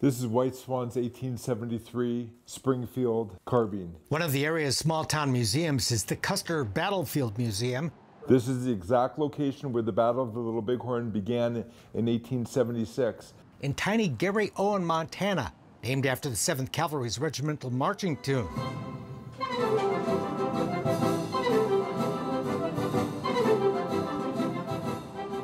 This is White Swan's 1873 Springfield carbine. One of the area's small town museums is the Custer Battlefield Museum. This is the exact location where the Battle of the Little Bighorn began in 1876. In tiny Garryowen, Montana, named after the 7th Cavalry's regimental marching tune.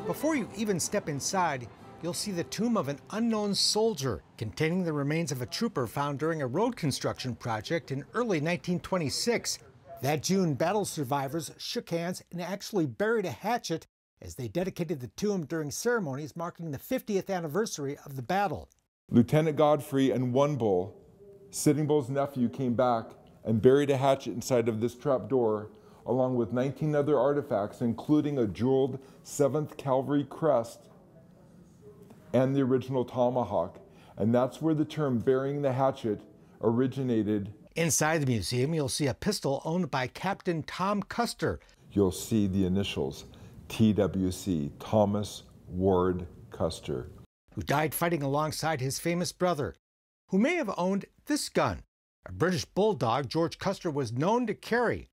Before you even step inside, you'll see the tomb of an unknown soldier containing the remains of a trooper found during a road construction project in early 1926. That June, battle survivors shook hands and actually buried a hatchet as they dedicated the tomb during ceremonies marking the 50th anniversary of the battle. Lieutenant Godfrey and One Bull, Sitting Bull's nephew, came back and buried a hatchet inside of this trap door, along with 19 other artifacts, including a jeweled 7th Cavalry crest and the original tomahawk. And that's where the term burying the hatchet originated. Inside the museum, you'll see a pistol owned by Captain Tom Custer. You'll see the initials TWC, Thomas Ward Custer, who died fighting alongside his famous brother, who may have owned this gun, a British bulldog George Custer was known to carry,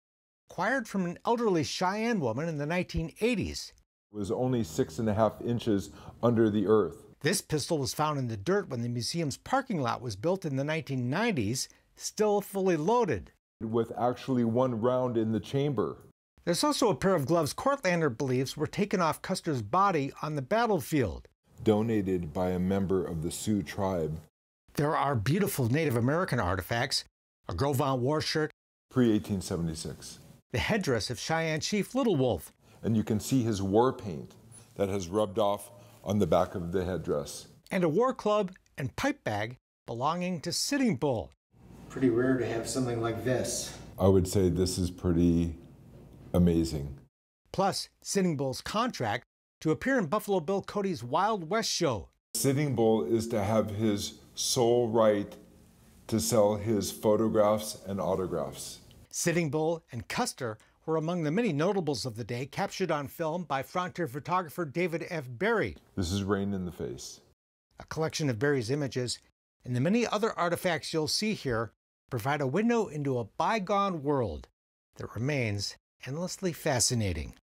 acquired from an elderly Cheyenne woman in the 1980s. It was only six and a half inches under the earth. This pistol was found in the dirt when the museum's parking lot was built in the 1990s, still fully loaded. With actually one round in the chamber. There's also a pair of gloves Kortlander believes were taken off Custer's body on the battlefield. Donated by a member of the Sioux tribe. There are beautiful Native American artifacts, a Gros Ventre war shirt, pre 1876, the headdress of Cheyenne Chief Little Wolf. And you can see his war paint that has rubbed off on the back of the headdress. And a war club and pipe bag belonging to Sitting Bull. Pretty rare to have something like this. I would say this is pretty amazing. Plus, Sitting Bull's contract to appear in Buffalo Bill Cody's Wild West show. Sitting Bull is to have his sole right to sell his photographs and autographs. Sitting Bull and Custer were among the many notables of the day captured on film by frontier photographer David F. Barry. This is Rain in the Face. A collection of Barry's images and the many other artifacts you'll see here provide a window into a bygone world that remains endlessly fascinating.